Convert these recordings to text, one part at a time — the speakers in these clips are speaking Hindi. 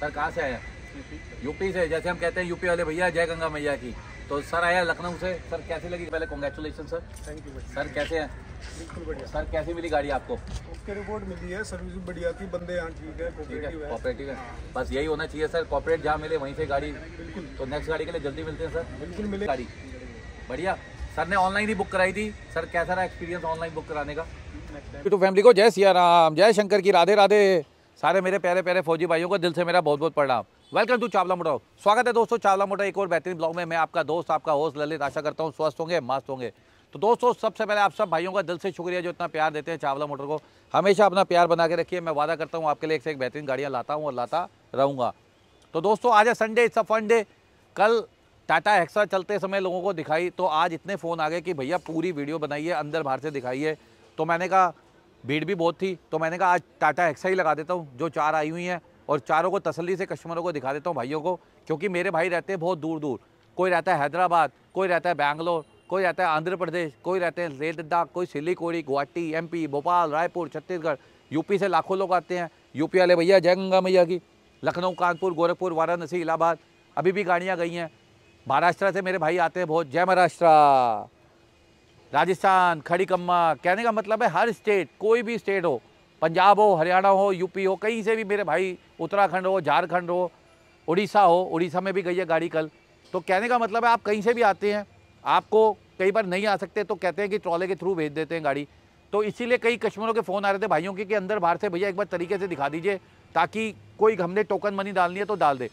सर कहाँ से आया यूपी से जैसे हम कहते हैं यूपी वाले भैया जय गंगा मैया की। तो सर आया लखनऊ से। सर कैसे लगी? पहले congratulation sir thank you sir कैसे हैं? बिल्कुल बढ़िया। सर कैसी मिली गाड़ी आपको? ओके रिपोर्ट मिली है सर्विस बढ़िया थी बंदे यहाँ ठीक है है है। कॉपरेटिव है। बस यही होना चाहिए सर कॉपरेट जहाँ मिले वहीं से गाड़ी। बिल्कुल। तो नेक्स्ट गाड़ी के लिए जल्दी मिलते हैं सर। बिल्कुल मिले। गाड़ी। बढ़िया। सर ने ऑनलाइन ही बुक कराई थी। सर कैसा रहा एक्सपीरियंस ऑनलाइन बुक कराने का? फैमिली को जय सिया राम जय शंकर की राधे राधे सारे मेरे प्यारे प्यारे फौजी भाइयों को दिल से मेरा बहुत बहुत प्रणाम। वेलकम टू चावला मोटर स्वागत है दोस्तों चावला मोटर एक और बेहतरीन ब्लॉग में। मैं आपका दोस्त, आपका होस्ट ललित। आशा करता हूँ स्वस्थ होंगे, मस्त होंगे। तो दोस्तों, सबसे पहले आप सब भाइयों का दिल से शुक्रिया जो इतना प्यार देते हैं चावला मोटर को। हमेशा अपना प्यार बना के रखिए। मैं वादा करता हूँ आपके लिए एक से एक बेहतरीन गाड़ियाँ लाता हूँ और लाता रहूँगा। तो दोस्तों, आज है संडे इट्स अ फन कल टाटा एक्सा चलते समय लोगों को दिखाई। तो आज इतने फ़ोन आ गए कि भैया पूरी वीडियो बनाइए, अंदर बाहर से दिखाइए। तो मैंने कहा भीड़ भी बहुत थी तो मैंने कहा, आज टाटा एक्सा ही लगा देता हूँ, जो चार आई हुई हैं, और चारों को तसल्ली से, कस्टमरों को दिखा देता हूँ भाइयों को, क्योंकि मेरे भाई रहते हैं बहुत दूर दूर कोई रहता है हैदराबाद, कोई रहता है बैंगलोर, कोई रहता है आंध्र प्रदेश, कोई रहते हैं लेह लद्दाख, कोई सिलीकोड़ी गुवाहाटी, एमपी, भोपाल, रायपुर, छत्तीसगढ़, यूपी से लाखों लोग आते हैं। यूपी वाले भैया, जय गंगा मैया की। लखनऊ, कानपुर, गोरखपुर, वाराणसी, इलाहाबाद, अभी भी गाड़ियाँ गई हैं। महाराष्ट्र से मेरे भाई आते हैं बहुत, जय महाराष्ट्र। राजस्थान खड़ी कम्मा कहने का मतलब है हर स्टेट, कोई भी स्टेट हो, पंजाब हो, हरियाणा हो, यूपी हो, कहीं से भी मेरे भाई, उत्तराखंड हो, झारखंड हो उड़ीसा हो उड़ीसा में भी गई है गाड़ी कल तो कहने का मतलब है आप कहीं से भी आते हैं, आपको कई बार नहीं आ सकते तो कहते हैं कि ट्रॉले के थ्रू भेज देते हैं गाड़ी तो इसीलिए कई कस्टमरों के फ़ोन आ रहे थे भाइयों के कि अंदर बाहर से भैया एक बार तरीके से दिखा दीजिए, ताकि कोई हमने टोकन मनी डालनी है तो डाल दे।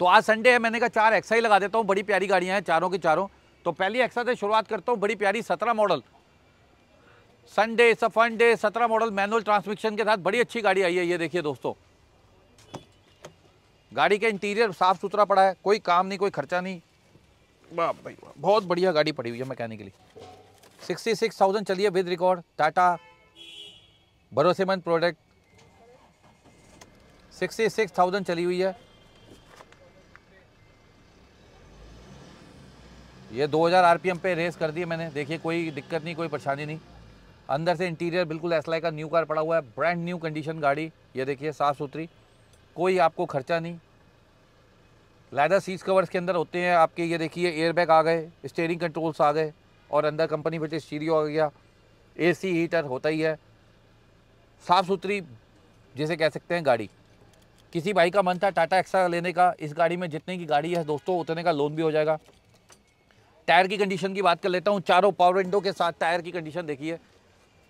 तो आज संडे है, मैंने कहा चार एक्सा ही लगा देता हूँ, बड़ी प्यारी गाड़ियाँ हैं, चारों की चारों तो पहली एक्सा से शुरुआत करता हूँ बड़ी प्यारी सत्रह मॉडल संडे सफन डे सत्रह मॉडल मैनुअल ट्रांसमिशन के साथ बड़ी अच्छी गाड़ी आई है ये देखिए दोस्तों। गाड़ी का इंटीरियर साफ़ सुथरा पड़ा है कोई काम नहीं कोई खर्चा नहीं। वाह भाई बहुत बढ़िया गाड़ी पड़ी हुई है मैकेनिकली सिक्सटी सिक्स थाउज़ेंड चलिए विद रिकॉर्ड टाटा भरोसेमंद प्रोडक्ट सिक्सटी सिक्स थाउज़ेंड चली हुई है। ये 2000 आरपीएम पे रेस कर दी मैंने। देखिए, कोई दिक्कत नहीं, कोई परेशानी नहीं। अंदर से इंटीरियर बिल्कुल एसलाई का न्यू कार पड़ा हुआ है ब्रांड न्यू कंडीशन गाड़ी। ये देखिए, साफ़ सुथरी। कोई आपको खर्चा नहीं। लैदर सीट्स कवर्स के अंदर होते हैं आपके। ये देखिए एयरबैग आ गए स्टेयरिंग कंट्रोल्स आ गए और अंदर कंपनी फिटेड स्टीरियो आ गया एसी हीटर होता ही है। साफ़ सुथरी, जिसे कह सकते हैं, गाड़ी। किसी भाई का मन था टाटा एक्सा लेने का। इस गाड़ी में जितने की गाड़ी है, दोस्तों, उतने का लोन भी हो जाएगा। टायर की कंडीशन की बात कर लेता हूँ, चारों पावर विंडो के साथ टायर की कंडीशन देखिए।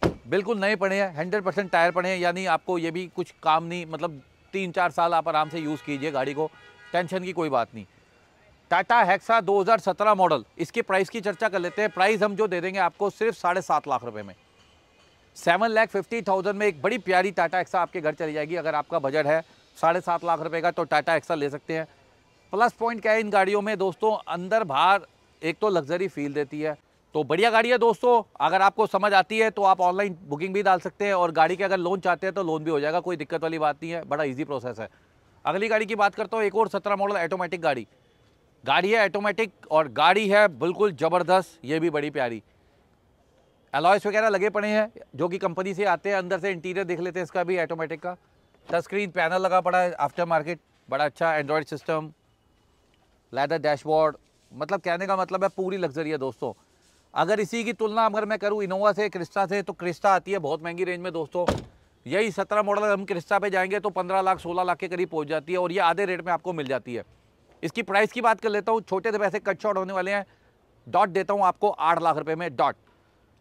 बिल्कुल नए पड़े हैं हंड्रेड परसेंट टायर पड़े हैं, यानी आपको ये भी कुछ काम नहीं मतलब तीन चार साल आप आराम से यूज़ कीजिए गाड़ी को, टेंशन की कोई बात नहीं। टाटा हैक्सा 2017 मॉडल इसके प्राइस की चर्चा कर लेते हैं प्राइस हम जो दे देंगे आपको सिर्फ़ साढ़े सात लाख रुपए में। सेवन लैख फिफ्टी थाउज़ेंड में एक बड़ी प्यारी टाटा एक्सा आपके घर चली जाएगी, अगर आपका बजट है साढ़े सात लाख रुपए का तो टाटा एक्सा ले सकते हैं। प्लस पॉइंट क्या है इन गाड़ियों में? दोस्तों, अंदर बाहर एक तो लग्जरी फील देती है। तो बढ़िया गाड़ी है दोस्तों। अगर आपको समझ आती है तो आप ऑनलाइन बुकिंग भी डाल सकते हैं और गाड़ी के अगर लोन चाहते हैं तो लोन भी हो जाएगा, कोई दिक्कत वाली बात नहीं है। बड़ा इजी प्रोसेस है। अगली गाड़ी की बात करता हूँ, एक और सत्रह मॉडल ऑटोमेटिक गाड़ी। गाड़ी है ऑटोमेटिक और गाड़ी है बिल्कुल ज़बरदस्त, ये भी बड़ी प्यारी। अलॉयस वगैरह लगे पड़े हैं, जो कि कंपनी से आते हैं, अंदर से इंटीरियर देख लेते हैं इसका भी ऑटोमेटिक का। टच स्क्रीन पैनल लगा पड़ा है आफ्टर मार्केट बड़ा अच्छा एंड्रॉयड सिस्टम लेदर डैशबोर्ड मतलब कहने का मतलब है पूरी लग्जरी है दोस्तों। अगर इसी की तुलना अगर मैं करूँ इनोवा से क्रिस्टा से तो क्रिस्टा आती है बहुत महँगी रेंज में दोस्तों। यही सत्रह मॉडल हम क्रिस्टा पे जाएँगे तो पंद्रह लाख, सोलह लाख के करीब पहुँच जाती है और ये आधे रेट में आपको मिल जाती है। इसकी प्राइस की बात कर लेता हूँ, छोटे से पैसे कट शॉट होने वाले हैं। डॉट देता हूँ आपको आठ लाख रुपये में डॉट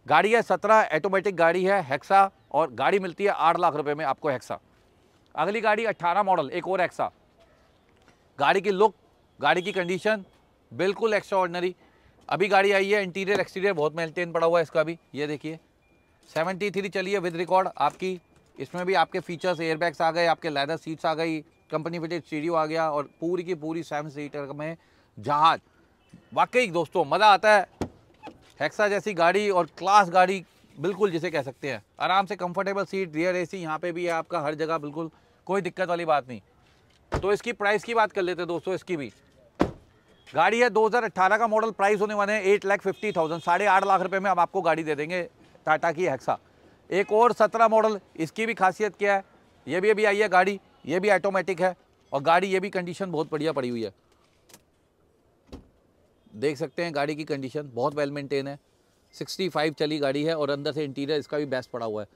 गाड़ी है सत्रह ऑटोमेटिक गाड़ी है हेक्सा और गाड़ी मिलती है आठ लाख रुपये में आपको हेक्सा अगली गाड़ी अट्ठारह मॉडल एक और हेक्सा गाड़ी की लुक गाड़ी की कंडीशन बिल्कुल एक्स्ट्रा ऑर्डनरी अभी गाड़ी आई है इंटीरियर एक्सटीरियर बहुत मेंटेन पड़ा हुआ है इसका भी। ये देखिए 73 चलिए विद रिकॉर्ड आपकी, इसमें भी आपके फीचर्स एयरबैग्स आ गए, आपके लेदर सीट्स आ गई कंपनी फिटेड स्टीरियो आ गया और पूरी की पूरी सेवन सीटर में जहाज़। वाकई दोस्तों, मज़ा आता है। हेक्सा जैसी गाड़ी और क्लास गाड़ी, बिल्कुल जिसे कह सकते हैं। आराम से कंफर्टेबल सीट रियर एसी यहाँ पे भी है आपका, हर जगह बिल्कुल, कोई दिक्कत वाली बात नहीं। तो इसकी प्राइस की बात कर लेते हैं दोस्तों, इसकी भी। गाड़ी है 2018 का मॉडल प्राइस होने वाले हैं एट लाख फिफ्टी थाउज़ेंड साढ़े आठ लाख रुपए में हम आपको गाड़ी दे देंगे टाटा की हेक्सा एक और सत्रह मॉडल इसकी भी खासियत क्या है? ये भी अभी आई है गाड़ी, ये भी ऑटोमेटिक है और गाड़ी, ये भी कंडीशन बहुत बढ़िया पड़ी हुई है। देख सकते हैं गाड़ी की कंडीशन बहुत वेल मेंटेन है। 65 चली गाड़ी है और अंदर से इंटीरियर इसका भी बेस्ट पड़ा हुआ है।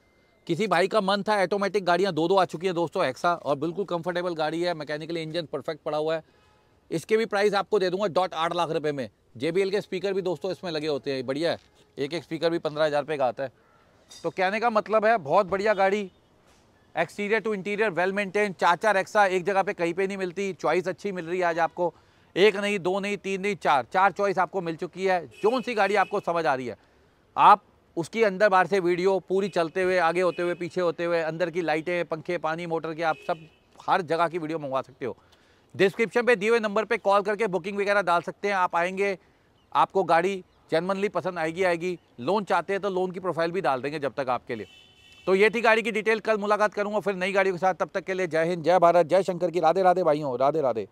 किसी भाई का मन था ऑटोमेटिक गाड़ियाँ दो दो आ चुकी हैं दोस्तों एक्सा और बिल्कुल कंफर्टेबल गाड़ी है मैकेनिकली इंजन परफेक्ट पड़ा हुआ है। इसके भी प्राइस आपको दे दूँगा डॉट आठ लाख रुपए में। जेबीएल के स्पीकर भी दोस्तों इसमें लगे होते हैं, बढ़िया है। एक एक स्पीकर भी पंद्रह हज़ार रुपये का आता है। तो कहने का मतलब है, बहुत बढ़िया गाड़ी। Exterior to interior well maintain चार एक्सा एक जगह पे कहीं पे नहीं मिलती। चॉइस अच्छी मिल रही है आज आपको। एक नहीं, दो नहीं, तीन नहीं, चार। चार चॉइस आपको मिल चुकी है। कौन सी गाड़ी आपको समझ आ रही है। आप उसकी अंदर बाहर से वीडियो पूरी चलते हुए, आगे होते हुए, पीछे होते हुए, अंदर की लाइटें, पंखे, पानी, मोटर के आप सब हर जगह की वीडियो मंगवा सकते हो। डिस्क्रिप्शन पे दिए हुए नंबर पे कॉल करके बुकिंग वगैरह डाल सकते हैं, आप आएँगे, आपको गाड़ी जनमनली पसंद आएगी आएगी। लोन चाहते हैं तो लोन की प्रोफ़ाइल भी डाल देंगे जब तक आपके लिए। तो ये थी गाड़ी की डिटेल, कल मुलाकात करूँगा, फिर नई गाड़ियों के साथ, तब तक के लिए जय हिंद, जय भारत, जय शंकर की राधे राधे भाइयों राधे राधे